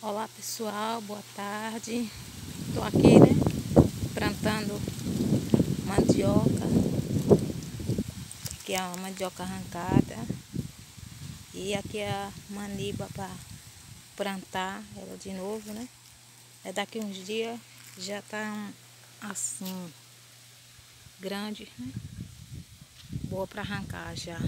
Olá pessoal, boa tarde. Estou aqui, né? Plantando mandioca. Aqui é a mandioca arrancada. E aqui é a maniba para plantar ela de novo, né? É daqui uns dias já tá assim grande, né? Boa para arrancar já.